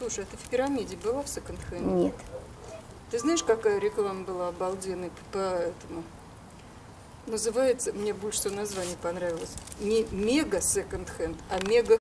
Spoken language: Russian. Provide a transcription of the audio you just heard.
Слушай, а ты в пирамиде была в секонд-хенде? Нет. Ты знаешь, какая реклама была обалденной по этому? Называется, мне больше всего название понравилось, не мега секонд-хенд, а мега